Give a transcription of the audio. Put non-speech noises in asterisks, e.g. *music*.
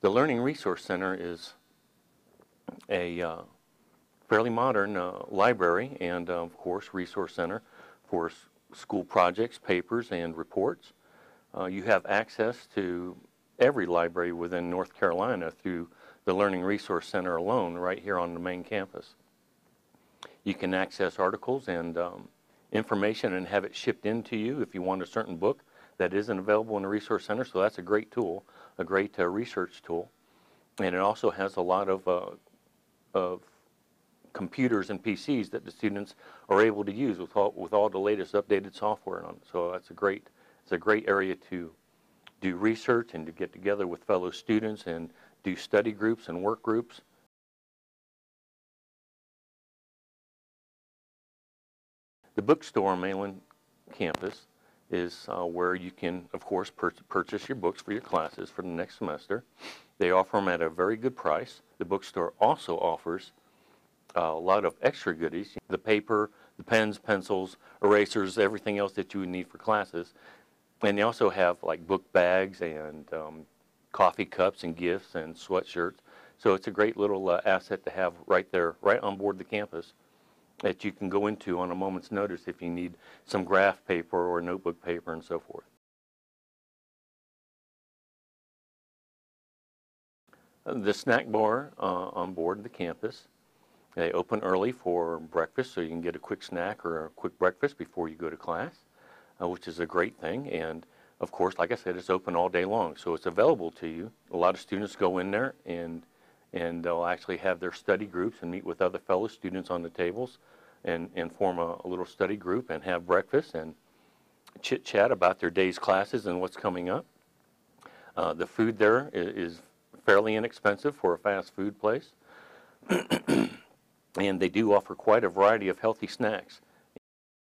The Learning Resource Center is a uh, fairly modern uh, library and, uh, of course, resource center for school projects, papers, and reports. Uh, You have access to every library within North Carolina through the Learning Resource Center alone, right here on the main campus. You can access articles and um, information and have it shipped into you if you want a certain book that isn't available in the Resource Center. So that's a great tool, a great uh, research tool. And it also has a lot of, uh, of computers and PCs that the students are able to use with all, with all the latest updated software on it. So that's a great, it's a great area to do research and to get together with fellow students and do study groups and work groups. The bookstore on Mayland campus is uh, where you can, of course, pur- purchase your books for your classes for the next semester. They offer them at a very good price. The bookstore also offers uh, a lot of extra goodies the paper, the pens, pencils, erasers, everything else that you would need for classes. And they also have like book bags and um, coffee cups and gifts and sweatshirts. So it's a great little uh, asset to have right there, right on board the campus that you can go into on a moment's notice if you need some graph paper or notebook paper and so forth. The snack bar uh, on board the campus, they open early for breakfast so you can get a quick snack or a quick breakfast before you go to class, uh, which is a great thing. And of course, like I said, it's open all day long, so it's available to you. A lot of students go in there and and they'll actually have their study groups and meet with other fellow students on the tables and, and form a, a little study group and have breakfast and chit chat about their day's classes and what's coming up. Uh, the food there is, is fairly inexpensive for a fast food place. *clears throat* and they do offer quite a variety of healthy snacks.